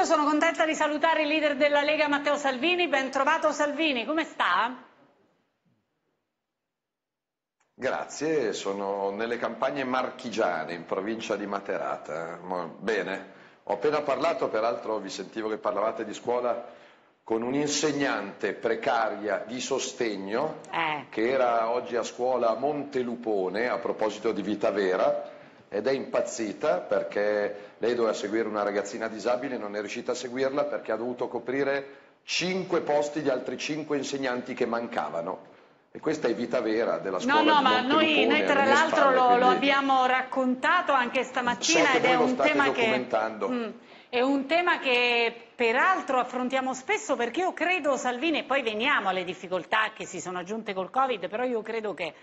studio, sono contenta di salutare il leader della Lega Matteo Salvini, ben trovato Salvini, come sta? Grazie, sono nelle campagne marchigiane in provincia di Materata. Bene, ho appena parlato, peraltro vi sentivo che parlavate di scuola con un'insegnante precaria di sostegno eh. che era oggi a scuola a Montelupone a proposito di vita vera ed è impazzita perché lei doveva seguire una ragazzina disabile e non è riuscita a seguirla perché ha dovuto coprire cinque posti di altri cinque insegnanti che mancavano. E questa è vita vera della scuola No, no, ma noi, noi, tra l'altro lo, quindi... lo, abbiamo raccontato anche stamattina so ed è un, che, mm, è un tema che peraltro affrontiamo spesso perché io credo, Salvini, e poi veniamo alle difficoltà che si sono aggiunte col Covid, però io credo che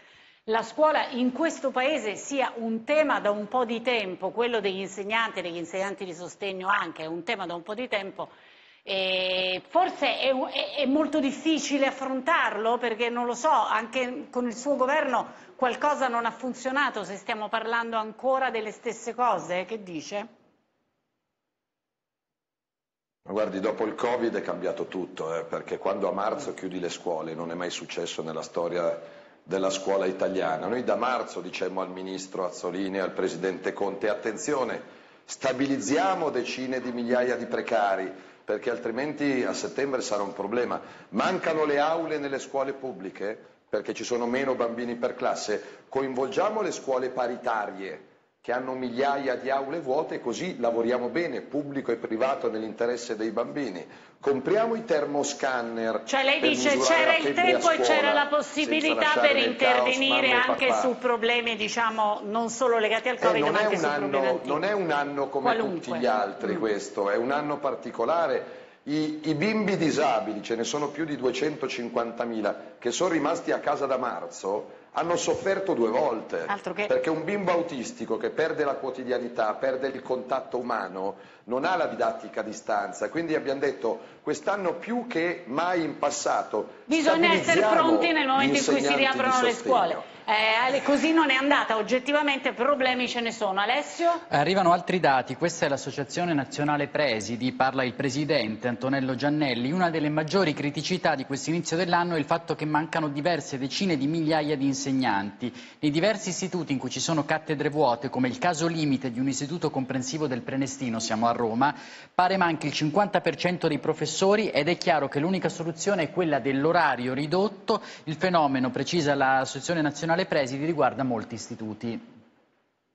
la scuola in questo Paese sia un tema da un po' di tempo, quello degli insegnanti e degli insegnanti di sostegno anche, è un tema da un po' di tempo e forse è, è, molto difficile affrontarlo perché non lo so, anche con il suo governo qualcosa non ha funzionato se stiamo parlando ancora delle stesse cose, che dice? Guardi, dopo il Covid è cambiato tutto, eh, perché quando a marzo chiudi le scuole non è mai successo nella storia della scuola italiana. Noi da marzo dicemmo al Ministro Azzolini e al Presidente Conte attenzione, stabilizziamo decine di migliaia di precari, perché altrimenti a settembre sarà un problema. Mancano le aule nelle scuole pubbliche perché ci sono meno bambini per classe, coinvolgiamo le scuole paritarie che hanno migliaia di aule vuote, così lavoriamo bene, pubblico e privato, nell'interesse dei bambini. Compriamo i termoscanner. Cioè lei dice c'era il tempo e c'era la possibilità per intervenire caos, anche su problemi diciamo non solo legati al Covid eh, ma anche su anno, problemi. Non è un anno come Qualunque. tutti gli altri mm. questo, è un anno particolare. I, I, bimbi disabili, ce ne sono più di 250.000, che sono rimasti a casa da marzo, hanno sofferto due volte, perché un bimbo autistico che perde la quotidianità, perde il contatto umano, non ha la didattica a distanza, quindi abbiamo detto quest'anno più che mai in passato bisogna essere pronti nel momento in cui si riaprono le scuole. Eh, così non è andata, oggettivamente problemi ce ne sono. Alessio? Arrivano altri dati, questa è l'Associazione Nazionale Presidi, parla il Presidente Antonello Giannelli. Una delle maggiori criticità di questo inizio dell'anno è il fatto che mancano diverse decine di migliaia di insegnanti. Nei diversi istituti in cui ci sono cattedre vuote, come il caso limite di un istituto comprensivo del Prenestino, siamo a Roma, pare manchi il 50% dei professori ed è chiaro che l'unica soluzione è quella dell'orario ridotto. Il fenomeno, precisa l'Associazione Nazionale nazionale presidi riguarda molti istituti.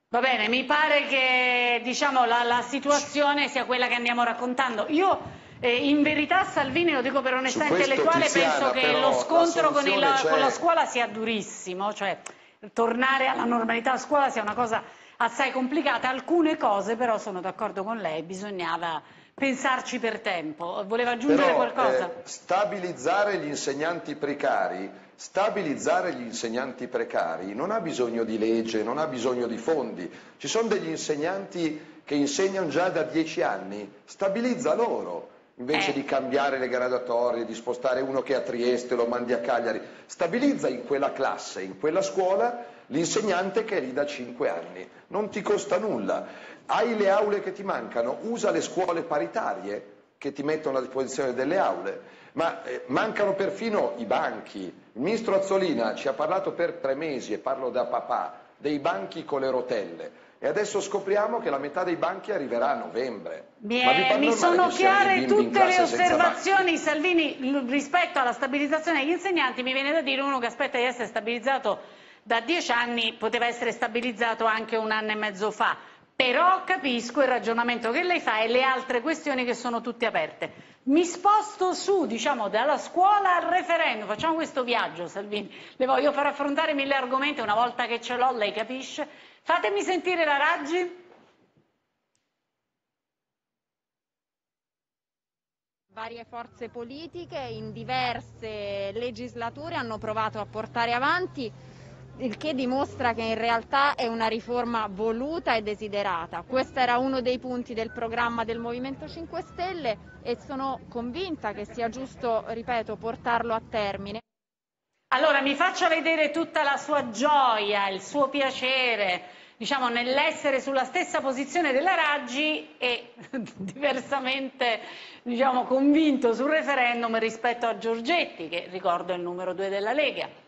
Va bene, mi pare che diciamo, la, la, situazione sia quella che andiamo raccontando. Io eh, in verità Salvini, lo dico per onestà intellettuale, Tiziana, penso che lo scontro con, il, con, la scuola sia durissimo, cioè tornare alla normalità a scuola sia una cosa assai complicata. Alcune cose però sono d'accordo con lei, bisognava pensarci per tempo. Voleva aggiungere però, qualcosa? Eh, stabilizzare gli insegnanti precari Stabilizzare gli insegnanti precari non ha bisogno di legge, non ha bisogno di fondi. Ci sono degli insegnanti che insegnano già da dieci anni, stabilizza loro invece eh. di cambiare le graduatorie, di spostare uno che è a Trieste lo mandi a Cagliari, stabilizza in quella classe, in quella scuola, l'insegnante che è lì da cinque anni, non ti costa nulla. Hai le aule che ti mancano, usa le scuole paritarie che ti mettono a disposizione delle aule, ma eh, mancano perfino i banchi, il ministro Azzolina ci ha parlato per tre mesi, e parlo da papà, dei banchi con le rotelle e adesso scopriamo che la metà dei banchi arriverà a novembre. Beh, mi sono chiare tutte le osservazioni, Salvini, rispetto alla stabilizzazione degli insegnanti, mi viene da dire uno che aspetta di essere stabilizzato da dieci anni, poteva essere stabilizzato anche un anno e mezzo fa. Però capisco il ragionamento che lei fa e le altre questioni che sono tutte aperte. Mi sposto su, diciamo, dalla scuola al referendum, facciamo questo viaggio Salvini, le voglio far affrontare mille argomenti, una volta che ce l'ho lei capisce. Fatemi sentire la Raggi. Varie forze politiche in diverse legislature hanno provato a portare avanti il che dimostra che in realtà è una riforma voluta e desiderata. Questo era uno dei punti del programma del Movimento 5 Stelle e sono convinta che sia giusto, ripeto, portarlo a termine. Allora mi faccia vedere tutta la sua gioia, il suo piacere diciamo, nell'essere sulla stessa posizione della Raggi e diversamente diciamo, convinto sul referendum rispetto a Giorgetti, che ricordo è il numero due della Lega.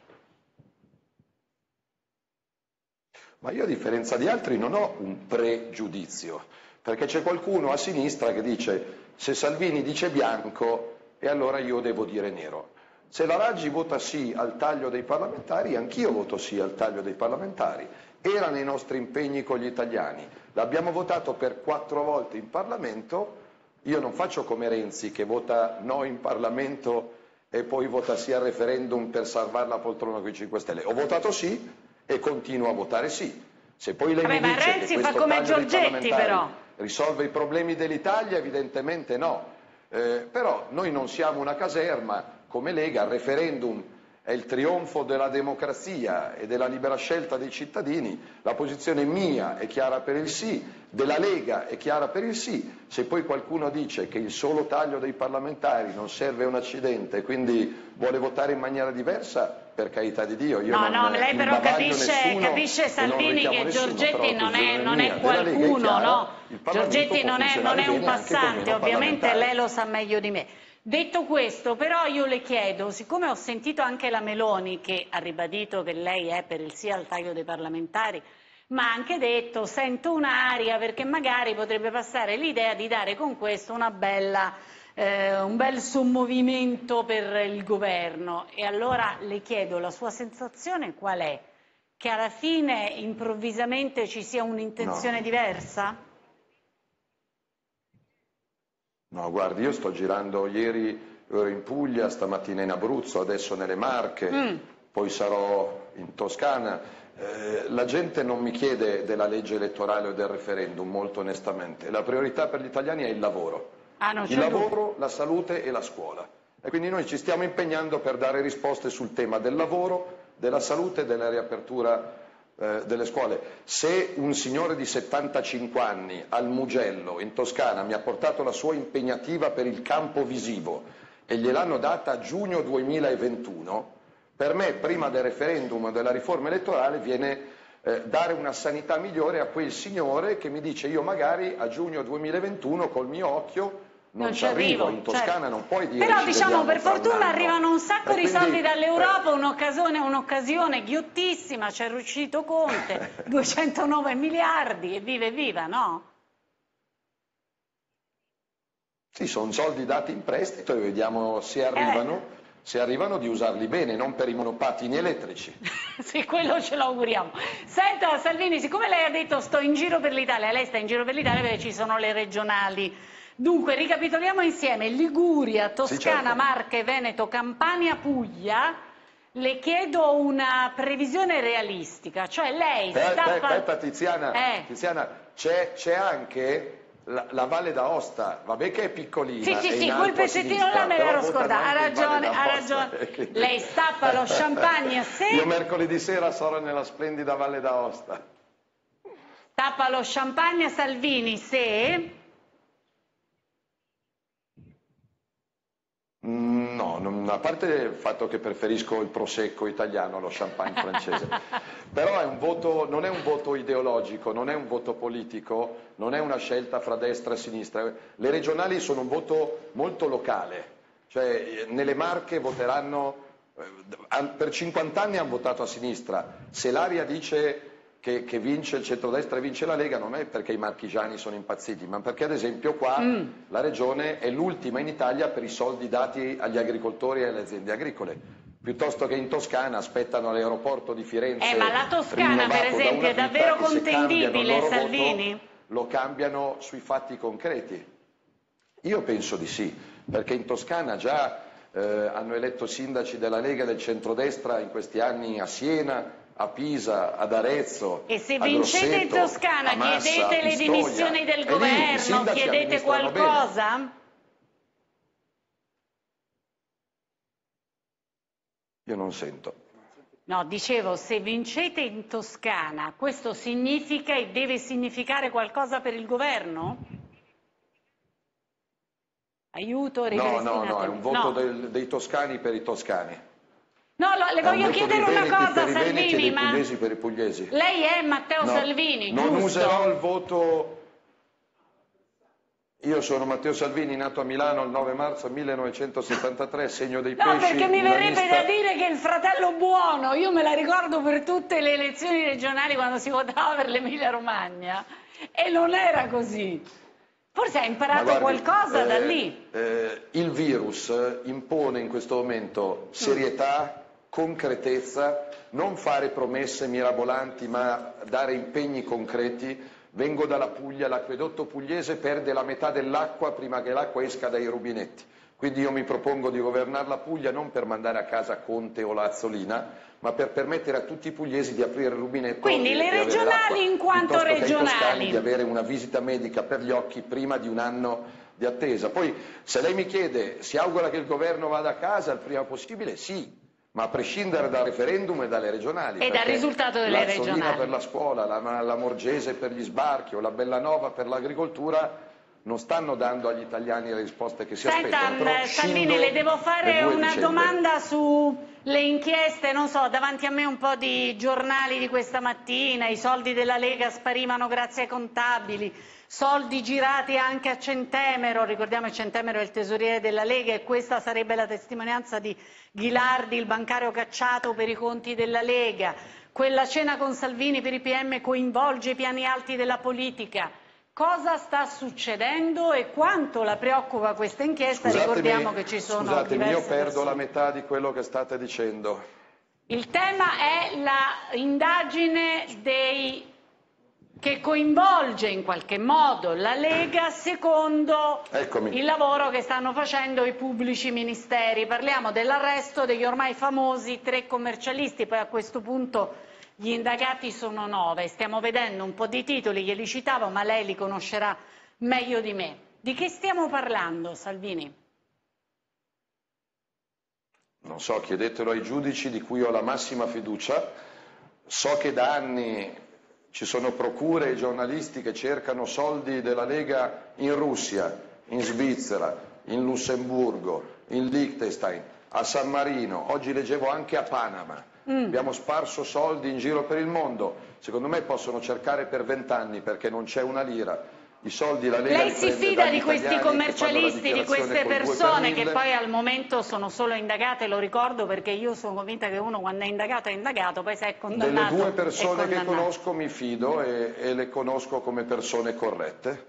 Ma io a differenza di altri non ho un pregiudizio, perché c'è qualcuno a sinistra che dice se Salvini dice bianco e allora io devo dire nero. Se la Raggi vota sì al taglio dei parlamentari, anch'io voto sì al taglio dei parlamentari era nei nostri impegni con gli italiani. L'abbiamo votato per quattro volte in Parlamento, io non faccio come Renzi che vota no in Parlamento e poi vota sì al referendum per salvare la poltrona con i 5 Stelle. Ho votato sì e continuo a votare sì. Se poi lei Vabbè, mi dice Renzi che fa come Giorgetti però. risolve i problemi dell'Italia, evidentemente no. Eh, però noi non siamo una caserma, come Lega, il referendum è il trionfo della democrazia e della libera scelta dei cittadini, la posizione mia è chiara per il sì, della Lega è chiara per il sì, se poi qualcuno dice che il solo taglio dei parlamentari non serve a un accidente e quindi vuole votare in maniera diversa, per carità di Dio, io no, non no, lei però capisce, capisce Salvini che nessuno, Giorgetti non è, non è qualcuno, no? Giorgetti non è, non è un passante, ovviamente lei lo sa meglio di me. Detto questo, però io le chiedo, siccome ho sentito anche la Meloni che ha ribadito che lei è per il sì al taglio dei parlamentari, ma ha anche detto sento un'aria perché magari potrebbe passare l'idea di dare con questo bella, eh, un bel sommovimento per il governo. E allora le chiedo, la sua sensazione qual è? Che alla fine improvvisamente ci sia un'intenzione no. diversa? No, guardi, io sto girando, ieri ero in Puglia, stamattina in Abruzzo, adesso nelle Marche, mm. poi sarò in Toscana. Eh, la gente non mi chiede della legge elettorale o del referendum, molto onestamente. La priorità per gli italiani è il lavoro. Ah, il lavoro, la salute e la scuola. E quindi noi ci stiamo impegnando per dare risposte sul tema del lavoro, della salute e della riapertura eh, delle scuole. Se un signore di 75 anni al Mugello in Toscana mi ha portato la sua impegnativa per il campo visivo e gliel'hanno data a giugno 2021, per me prima del referendum della riforma elettorale viene eh, dare una sanità migliore a quel signore che mi dice io magari a giugno 2021 col mio occhio non, non ci arrivo, in Toscana certo. non puoi dire Però diciamo per fortuna arrivano un sacco e di quindi, soldi dall'Europa, un'occasione, un'occasione ghiottissima, c'è riuscito Conte, 209 miliardi e vive viva, no? Sì, sono soldi dati in prestito e vediamo se arrivano. Eh se arrivano di usarli bene, non per i monopattini elettrici. sì, quello ce l'auguriamo. Senta Salvini, siccome lei ha detto sto in giro per l'Italia, lei sta in giro per l'Italia perché ci sono le regionali Dunque, ricapitoliamo insieme Liguria, Toscana, sì, certo. Marche, Veneto, Campania, Puglia. Le chiedo una previsione realistica, cioè lei sta... Aspetta, aspetta Tiziana, eh. Tiziana c'è anche la, la, Valle d'Aosta, vabbè che è piccolina. Sì, sì, sì, quel pezzettino là me l'ero scordato, ha ragione, ha ragione. Lei stappa lo champagne se... Io mercoledì sera sarò nella splendida Valle d'Aosta. Stappa lo champagne Salvini se... Mm, no, non, a parte il fatto che preferisco il prosecco italiano allo champagne francese, però è voto, non è un voto ideologico, non è un voto politico, non è una scelta fra destra e sinistra. Le regionali sono un voto molto locale, cioè nelle Marche voteranno, eh, per 50 anni hanno votato a sinistra, se l'aria dice che, che, vince il centrodestra e vince la Lega non è perché i marchigiani sono impazziti, ma perché ad esempio qua mm. la regione è l'ultima in Italia per i soldi dati agli agricoltori e alle aziende agricole. Piuttosto che in Toscana aspettano all'aeroporto di Firenze. Eh, ma la Toscana, per esempio, è davvero contendibile, Salvini? Voto, lo cambiano sui fatti concreti. Io penso di sì, perché in Toscana già eh, hanno eletto sindaci della Lega del centrodestra in questi anni a Siena, a Pisa, ad Arezzo. E se vincete in Toscana Massa, chiedete le dimissioni del governo, lì, chiedete qualcosa? Bene. Io non sento. No, dicevo, se vincete in Toscana, questo significa e deve significare qualcosa per il governo? Aiuto, No, no, no, è un voto no. del, dei toscani per i toscani. No, lo- le voglio chiedere una cosa, Salvini, ma lei è Matteo No, Salvini, non giusto? userò il voto... Io sono Matteo Salvini, nato a Milano il 9 marzo 1973, segno dei No, pesci. perché mi verrebbe lista- da dire che il fratello buono, io me la ricordo per tutte le elezioni regionali quando si votava per l'Emilia Romagna e non era così. Forse ha imparato guardi, qualcosa da eh, lì. eh, il virus impone in questo momento serietà, concretezza, non fare promesse mirabolanti ma dare impegni concreti. Vengo dalla Puglia, l'acquedotto pugliese perde la metà dell'acqua prima che l'acqua esca dai rubinetti. Quindi io mi propongo di governare la Puglia non per mandare a casa Conte o Lazzolina, ma per permettere a tutti i pugliesi di aprire il rubinetto Quindi e le regionali in quanto regionali. di avere una visita medica per gli occhi prima di un anno di attesa. Poi se lei mi chiede, si augura che il governo vada a casa il prima possibile? Sì, ma a prescindere dal referendum e dalle regionali. E dal risultato delle la regionali. per la scuola, la, la Morgese per gli sbarchi o la Bellanova per l'agricoltura non stanno dando agli italiani le risposte che si Senta, aspettano. Salvini, le devo fare le una vicende. domanda sulle inchieste, non so, davanti a me un po' di giornali di questa mattina, i soldi della Lega sparivano grazie ai contabili, soldi girati anche a Centemero, ricordiamo che Centemero è il tesoriere della Lega e questa sarebbe la testimonianza di Ghilardi, il bancario cacciato per i conti della Lega, quella cena con Salvini per i PM coinvolge i piani alti della politica. Cosa sta succedendo e quanto la preoccupa questa inchiesta? Scusatemi, Ricordiamo che ci sono scusatemi, io perdo persone. la metà di quello che state dicendo. Il tema è l'indagine dei... che coinvolge in qualche modo la Lega secondo Eccomi. il lavoro che stanno facendo i pubblici ministeri. Parliamo dell'arresto degli ormai famosi tre commercialisti, poi a questo punto gli indagati sono nove. Stiamo vedendo un po' di titoli, glieli citavo, ma lei li conoscerà meglio di me. Di che stiamo parlando, Salvini? Non so, chiedetelo ai giudici di cui ho la massima fiducia. So che da anni ci sono procure e giornalisti che cercano soldi della Lega in Russia, in Svizzera, in Lussemburgo, in Liechtenstein, a San Marino, oggi leggevo anche a Panama. Abbiamo sparso soldi in giro per il mondo. Secondo me possono cercare per vent'anni perché non c'è una lira. I soldi la Lega Lei si fida di questi commercialisti, di queste due per persone che poi al momento sono solo indagate, lo ricordo perché io sono convinta che uno quando è indagato è indagato, poi se è Delle condannato due è persone che conosco mi fido e, e le conosco come persone corrette.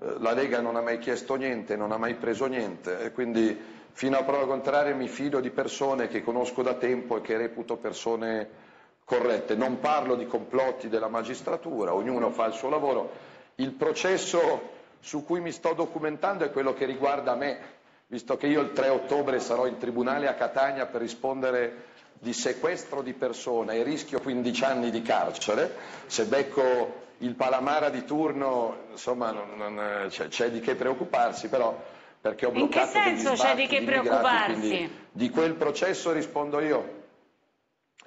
Eh, La Lega non ha mai chiesto niente, non ha mai preso niente e quindi fino a prova contraria mi fido di persone che conosco da tempo e che reputo persone corrette. Non parlo di complotti della magistratura, ognuno fa il suo lavoro. Il processo su cui mi sto documentando è quello che riguarda me, visto che io il 3 ottobre sarò in tribunale a Catania per rispondere di sequestro di persona e rischio 15 anni di carcere, se becco il Palamara di turno, insomma, non- non- c'è, c'è di che preoccuparsi, però perché ho In che bloccato senso c'è di che preoccuparsi? di quel processo rispondo io.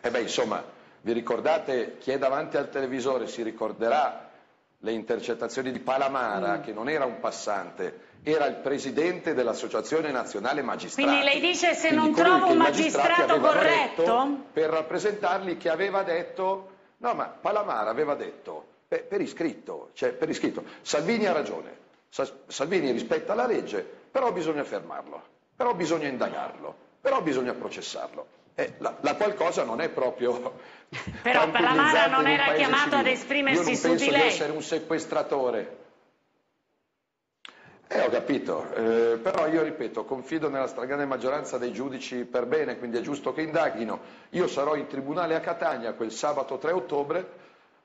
E beh, insomma, vi ricordate chi è davanti al televisore si ricorderà le intercettazioni di Palamara, Mm. che non era un passante, era il presidente dell'Associazione Nazionale Magistrati. Quindi lei dice se non trovo un magistrato corretto? per rappresentarli che aveva detto, no ma Palamara aveva detto, per, per iscritto, cioè per iscritto, Salvini ha ragione, Sa- Salvini rispetta la legge, però bisogna fermarlo, però bisogna indagarlo, però bisogna processarlo. Eh, la, la qualcosa non è proprio Però Palamara non era chiamato ad civile. esprimersi Io non su penso di lei. essere un sequestratore. Eh, ho capito, eh, però io ripeto, confido nella stragrande maggioranza dei giudici per bene, quindi è giusto che indaghino. Io sarò in tribunale a Catania quel sabato 3 ottobre,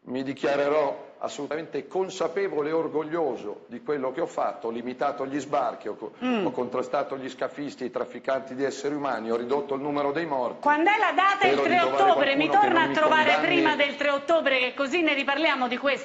mi dichiarerò assolutamente consapevole e orgoglioso di quello che ho fatto, ho limitato gli sbarchi, ho, Mm. ho contrastato gli scafisti, i trafficanti di esseri umani, ho ridotto il numero dei morti. Quando è la data? Il Spero di 3 trovare ottobre, mi torna a trovare prima del 3 ottobre che così ne riparliamo di questo.